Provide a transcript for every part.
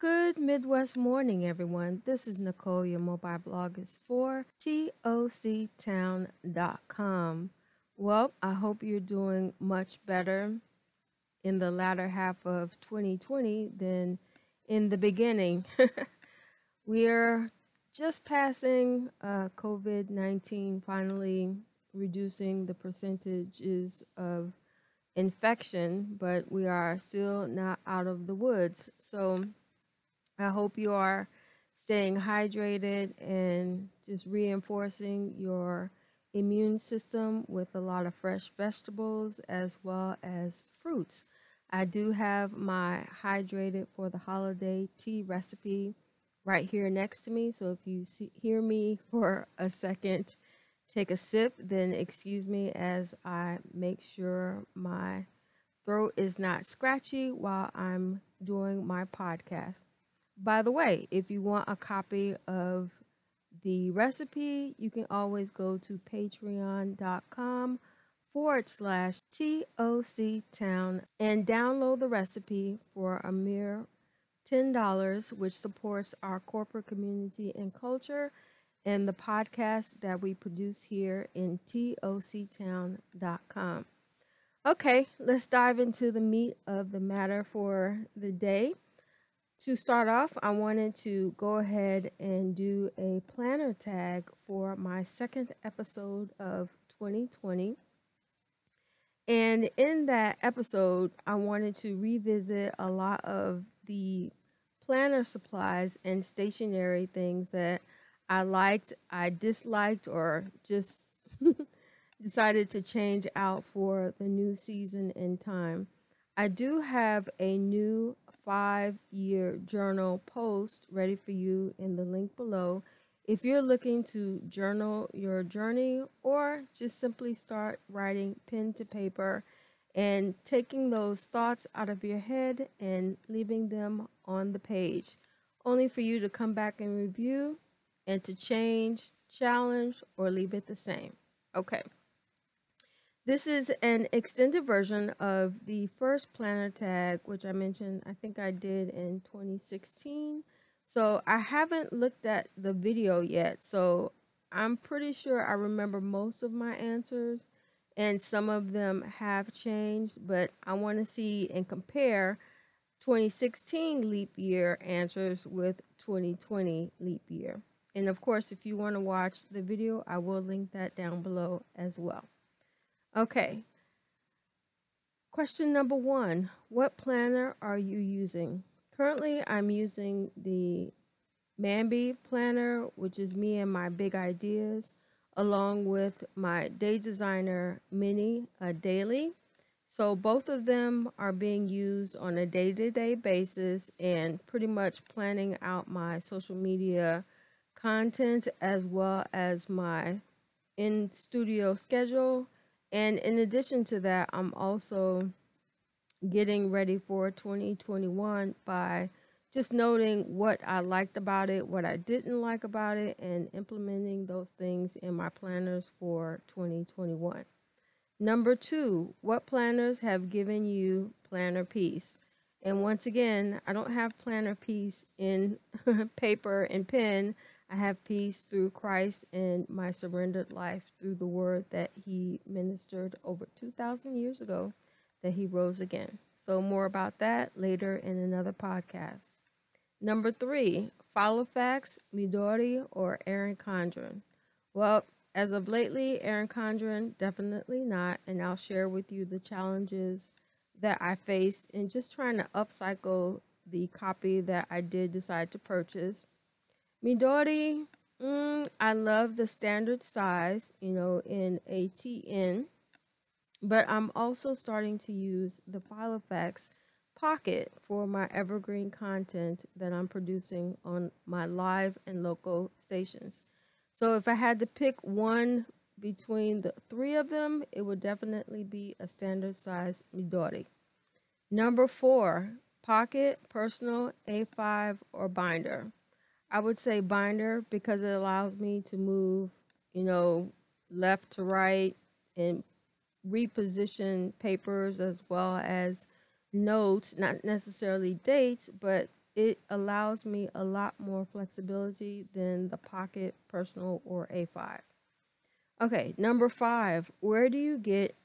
Good Midwest morning, everyone. This is Nicole, your mobile bloggers for TOCtown.com. Well, I hope you're doing much better in the latter half of 2020 than in the beginning. We're just passing uh, COVID 19, finally reducing the percentages of infection, but we are still not out of the woods. So, I hope you are staying hydrated and just reinforcing your immune system with a lot of fresh vegetables as well as fruits. I do have my hydrated for the holiday tea recipe right here next to me. So if you see, hear me for a second take a sip, then excuse me as I make sure my throat is not scratchy while I'm doing my podcast. By the way, if you want a copy of the recipe, you can always go to patreon.com forward slash TOC Town and download the recipe for a mere $10, which supports our corporate community and culture and the podcast that we produce here in TOCtown.com. Okay, let's dive into the meat of the matter for the day. To start off, I wanted to go ahead and do a planner tag for my second episode of 2020. And in that episode, I wanted to revisit a lot of the planner supplies and stationery things that I liked, I disliked, or just decided to change out for the new season and time. I do have a new five year journal post ready for you in the link below. If you're looking to journal your journey or just simply start writing pen to paper and taking those thoughts out of your head and leaving them on the page, only for you to come back and review and to change, challenge, or leave it the same. Okay. This is an extended version of the first planner tag, which I mentioned, I think I did in 2016. So I haven't looked at the video yet. So I'm pretty sure I remember most of my answers and some of them have changed, but I want to see and compare 2016 leap year answers with 2020 leap year. And of course, if you want to watch the video, I will link that down below as well. Okay. Question number one What planner are you using? Currently, I'm using the MAMBI planner, which is me and my big ideas, along with my Day Designer Mini a uh, Daily. So both of them are being used on a day-to-day -day basis and pretty much planning out my social media content as well as my in studio schedule. And in addition to that, I'm also getting ready for 2021 by just noting what I liked about it, what I didn't like about it, and implementing those things in my planners for 2021. Number two, what planners have given you planner peace? And once again, I don't have planner peace in paper and pen. I have peace through Christ and my surrendered life through the word that he ministered over 2,000 years ago that he rose again. So, more about that later in another podcast. Number three, Filofax, Midori, or Erin Condren. Well, as of lately, Erin Condren, definitely not. And I'll share with you the challenges that I faced in just trying to upcycle the copy that I did decide to purchase. Midori, mm, I love the standard size, you know, in ATN, but I'm also starting to use the Filofax Pocket for my evergreen content that I'm producing on my live and local stations. So if I had to pick one between the three of them, it would definitely be a standard size Midori. Number four, Pocket, Personal, A5, or Binder. I would say binder because it allows me to move, you know, left to right and reposition papers as well as notes, not necessarily dates, but it allows me a lot more flexibility than the Pocket Personal or A5. Okay, number five, where do you get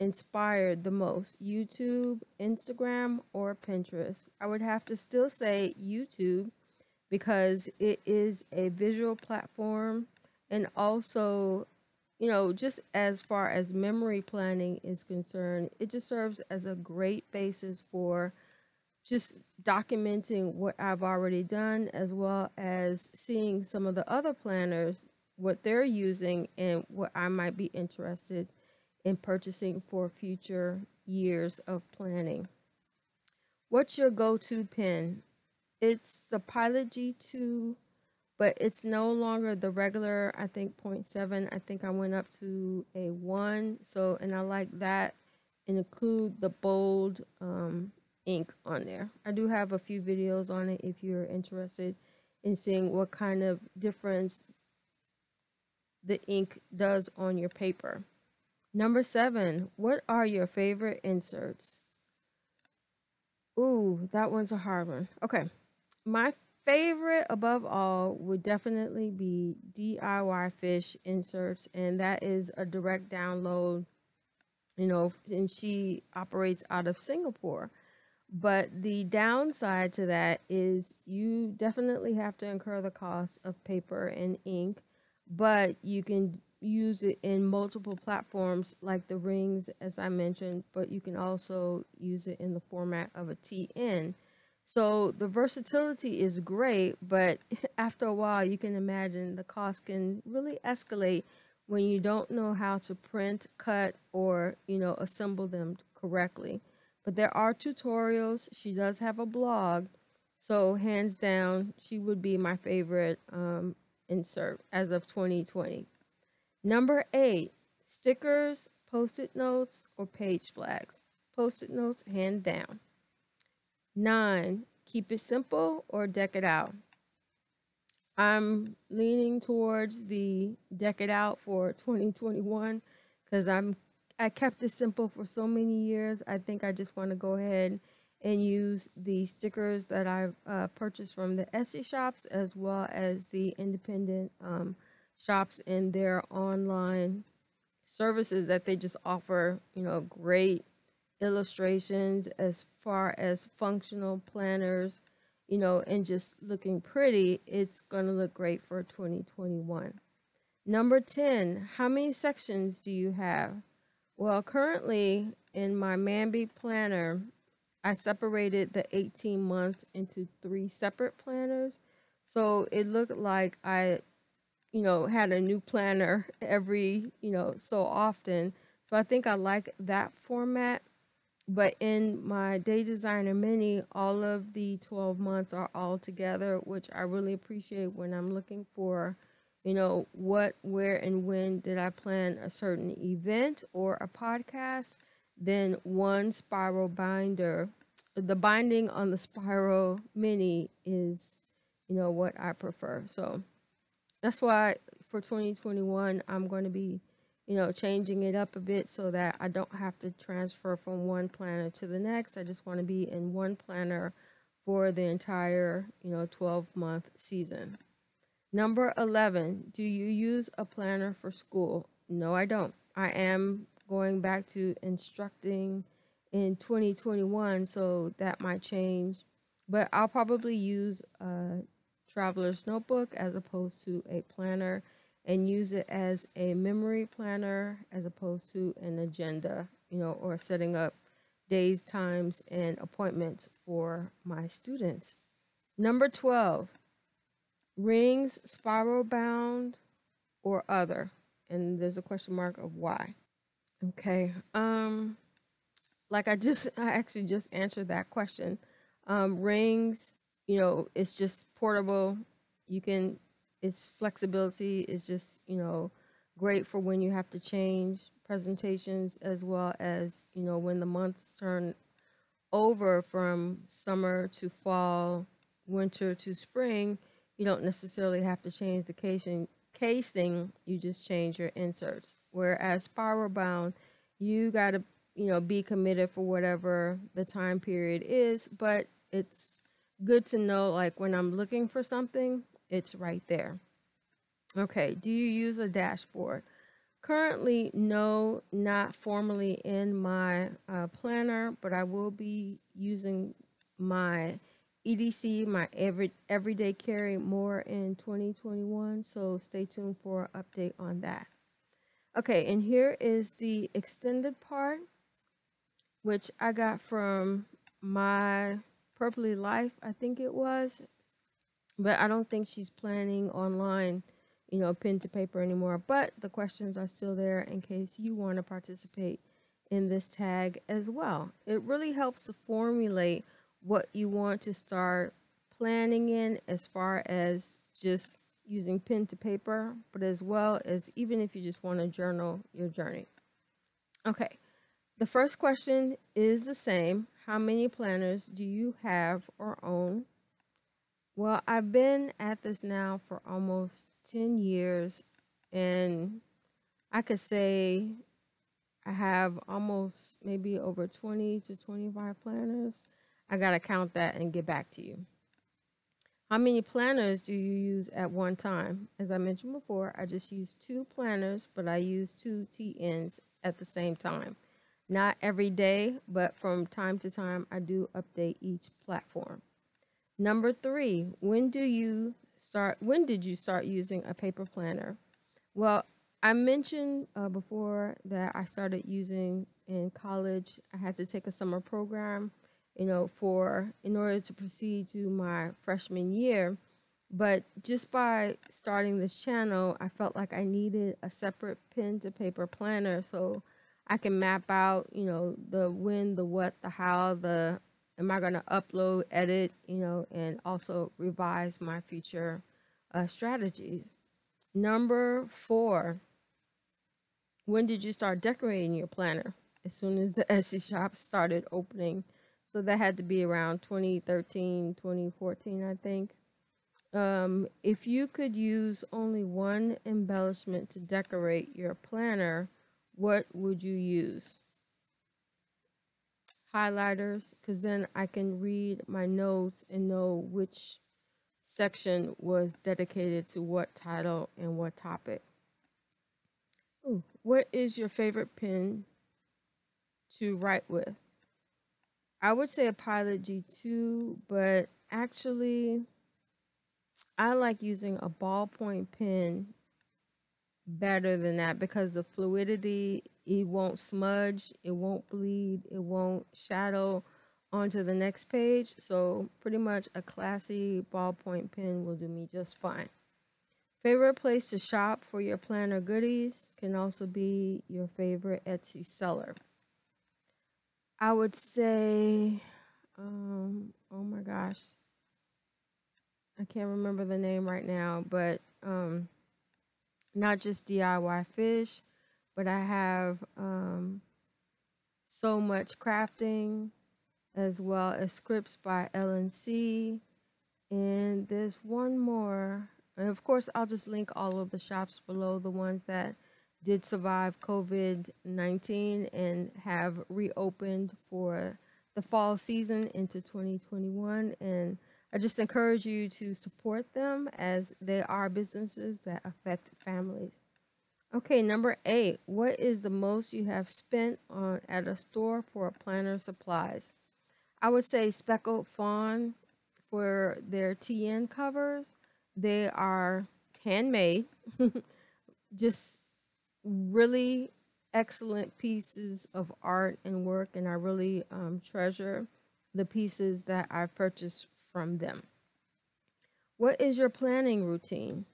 inspired the most? YouTube, Instagram, or Pinterest? I would have to still say YouTube because it is a visual platform and also you know just as far as memory planning is concerned it just serves as a great basis for just documenting what I've already done as well as seeing some of the other planners what they're using and what I might be interested in purchasing for future years of planning. What's your go-to pen? It's the Pilot G2, but it's no longer the regular, I think 0.7. I think I went up to a 1. So, and I like that and include the bold um, ink on there. I do have a few videos on it if you're interested in seeing what kind of difference the ink does on your paper. Number seven, what are your favorite inserts? Ooh, that one's a hard one. Okay. My favorite above all would definitely be DIY fish inserts, and that is a direct download, you know, and she operates out of Singapore. But the downside to that is you definitely have to incur the cost of paper and ink, but you can use it in multiple platforms like the rings, as I mentioned, but you can also use it in the format of a TN. So the versatility is great, but after a while, you can imagine the cost can really escalate when you don't know how to print, cut, or you know assemble them correctly. But there are tutorials. She does have a blog. So hands down, she would be my favorite um, insert as of 2020. Number eight, stickers, post-it notes, or page flags. Post-it notes, hand down. Nine, keep it simple or deck it out. I'm leaning towards the deck it out for 2021 because I'm I kept it simple for so many years. I think I just want to go ahead and use the stickers that I've uh, purchased from the Etsy shops as well as the independent um, shops in their online services that they just offer, you know, great illustrations as far as functional planners, you know, and just looking pretty. It's going to look great for 2021. Number 10, how many sections do you have? Well, currently in my MAMBI planner, I separated the 18 months into three separate planners. So it looked like I, you know, had a new planner every, you know, so often. So I think I like that format. But in my Day Designer Mini, all of the 12 months are all together, which I really appreciate when I'm looking for you know, what, where, and when did I plan a certain event or a podcast, then one spiral binder. The binding on the spiral mini is, you know, what I prefer. So that's why for 2021, I'm going to be, you know, changing it up a bit so that I don't have to transfer from one planner to the next. I just want to be in one planner for the entire, you know, 12 month season. Number 11, do you use a planner for school? No, I don't. I am going back to instructing in 2021, so that might change. But I'll probably use a traveler's notebook as opposed to a planner and use it as a memory planner as opposed to an agenda, you know, or setting up days, times, and appointments for my students. Number 12, rings, spiral bound, or other? And there's a question mark of why. Okay. Um, like I just, I actually just answered that question. Um, rings, you know, it's just portable. You can, it's flexibility. It's just, you know, great for when you have to change presentations as well as, you know, when the months turn over from summer to fall, winter to spring, you don't necessarily have to change the casing, casing you just change your inserts. Whereas spiral bound, you got to, you know, be committed for whatever the time period is, but it's good to know like when I'm looking for something, it's right there. Okay, do you use a dashboard? Currently, no, not formally in my uh, planner, but I will be using my EDC, my every everyday carry more in 2021. So stay tuned for an update on that. Okay, and here is the extended part, which I got from my Purpley Life, I think it was. But I don't think she's planning online, you know, pen to paper anymore. But the questions are still there in case you want to participate in this tag as well. It really helps to formulate what you want to start planning in as far as just using pen to paper, but as well as even if you just want to journal your journey. Okay, the first question is the same. How many planners do you have or own? Well, I've been at this now for almost 10 years, and I could say I have almost maybe over 20 to 25 planners. I got to count that and get back to you. How many planners do you use at one time? As I mentioned before, I just use two planners, but I use two TNs at the same time. Not every day, but from time to time, I do update each platform. Number three, when do you start? When did you start using a paper planner? Well, I mentioned uh, before that I started using in college. I had to take a summer program you know, for in order to proceed to my freshman year. But just by starting this channel, I felt like I needed a separate pen to paper planner so I can map out, you know, the when, the what, the how, the am I going to upload, edit, you know, and also revise my future uh, strategies. Number four, when did you start decorating your planner? As soon as the Etsy shop started opening so that had to be around 2013, 2014, I think. Um, if you could use only one embellishment to decorate your planner, what would you use? Highlighters, because then I can read my notes and know which section was dedicated to what title and what topic. Ooh, what is your favorite pen to write with? I would say a Pilot G2, but actually, I like using a ballpoint pen better than that because the fluidity, it won't smudge, it won't bleed, it won't shadow onto the next page. So, pretty much a classy ballpoint pen will do me just fine. Favorite place to shop for your planner goodies can also be your favorite Etsy seller. I would say, um, oh my gosh, I can't remember the name right now, but um, not just DIY fish, but I have um, so much crafting as well as scripts by LNC. And there's one more. And of course, I'll just link all of the shops below, the ones that did survive COVID 19 and have reopened for the fall season into 2021. And I just encourage you to support them as they are businesses that affect families. Okay, number eight. What is the most you have spent on at a store for a planner supplies? I would say Speckled Fawn for their TN covers. They are handmade. just really excellent pieces of art and work, and I really um, treasure the pieces that I've purchased from them. What is your planning routine?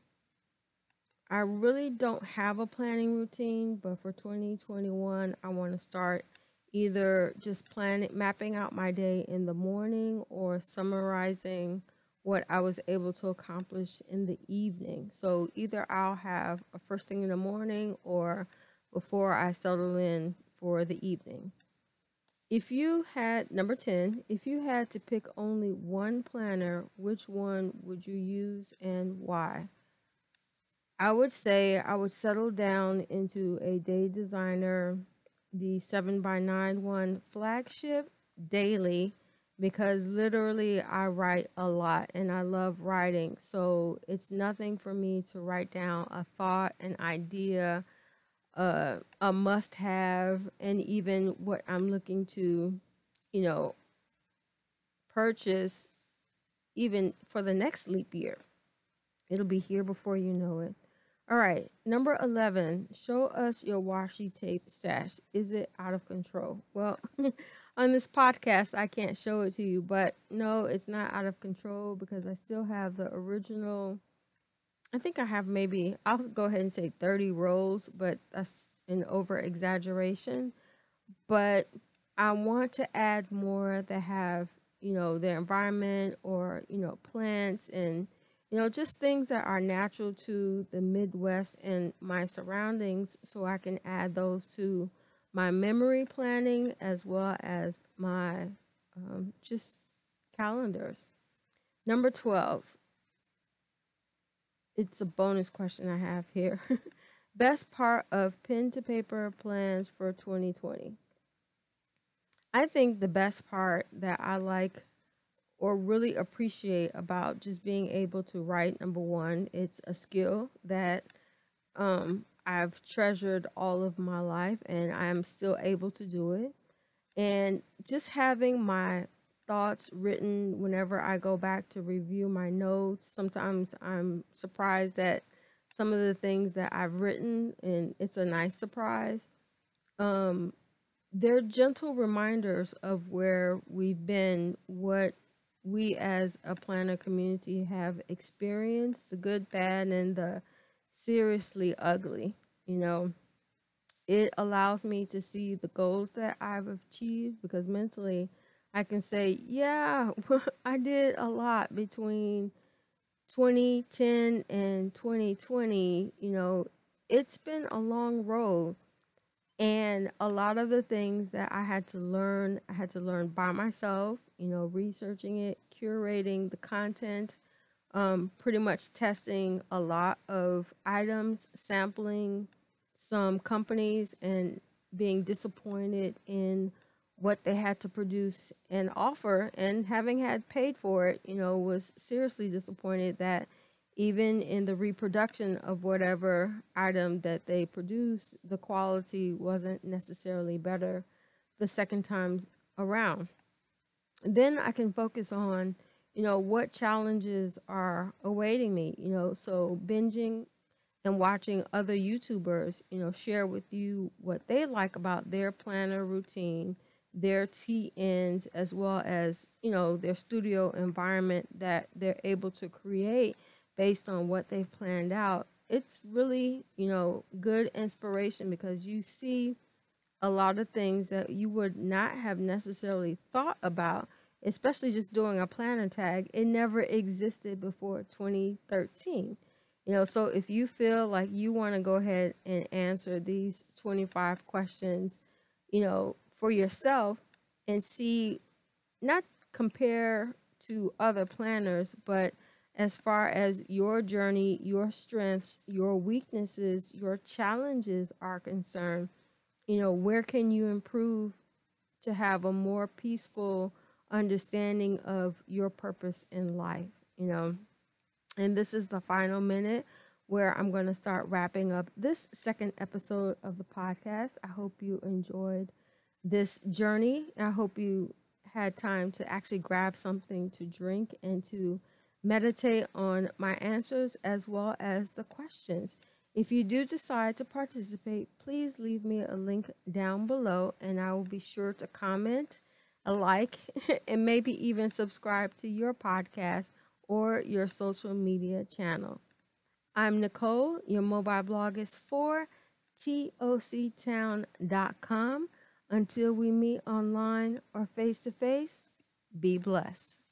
I really don't have a planning routine, but for 2021, I want to start either just planning, mapping out my day in the morning or summarizing what I was able to accomplish in the evening. So either I'll have a first thing in the morning or before I settle in for the evening. If you had, number 10, if you had to pick only one planner, which one would you use and why? I would say I would settle down into a day designer, the 7 by 9 one flagship daily because literally I write a lot and I love writing. So it's nothing for me to write down a thought, an idea, uh, a must have, and even what I'm looking to, you know, purchase even for the next leap year. It'll be here before you know it. All right, number 11, show us your washi tape stash. Is it out of control? Well, on this podcast, I can't show it to you, but no, it's not out of control because I still have the original. I think I have maybe, I'll go ahead and say 30 rolls, but that's an over exaggeration. But I want to add more that have, you know, their environment or, you know, plants and you know, just things that are natural to the Midwest and my surroundings so I can add those to my memory planning as well as my um, just calendars. Number 12. It's a bonus question I have here. Best part of pen to paper plans for 2020. I think the best part that I like or really appreciate about just being able to write number one it's a skill that um, i've treasured all of my life and i'm still able to do it. And just having my thoughts written whenever i go back to review my notes sometimes i'm surprised at some of the things that i've written and it's a nice surprise. Um, they're gentle reminders of where we've been what we as a planner community have experienced the good, bad, and the seriously ugly. You know, it allows me to see the goals that I've achieved because mentally I can say, yeah, I did a lot between 2010 and 2020. You know, it's been a long road. And a lot of the things that I had to learn, I had to learn by myself, you know, researching it, curating the content, um, pretty much testing a lot of items, sampling some companies, and being disappointed in what they had to produce and offer. And having had paid for it, you know, was seriously disappointed that even in the reproduction of whatever item that they produced, the quality wasn't necessarily better the second time around. Then I can focus on, you know, what challenges are awaiting me, you know, so binging and watching other YouTubers, you know, share with you what they like about their planner routine, their TNs, as well as, you know, their studio environment that they're able to create based on what they've planned out, it's really, you know, good inspiration because you see a lot of things that you would not have necessarily thought about, especially just doing a planner tag. It never existed before 2013. You know, so if you feel like you want to go ahead and answer these 25 questions, you know, for yourself and see, not compare to other planners, but as far as your journey, your strengths, your weaknesses, your challenges are concerned. You know, where can you improve to have a more peaceful understanding of your purpose in life? You know, and this is the final minute where I'm going to start wrapping up this second episode of the podcast. I hope you enjoyed this journey. I hope you had time to actually grab something to drink and to meditate on my answers as well as the questions. If you do decide to participate, please leave me a link down below and I will be sure to comment, a like, and maybe even subscribe to your podcast or your social media channel. I'm Nicole. Your mobile blog is for toctown.com. Until we meet online or face to face, be blessed.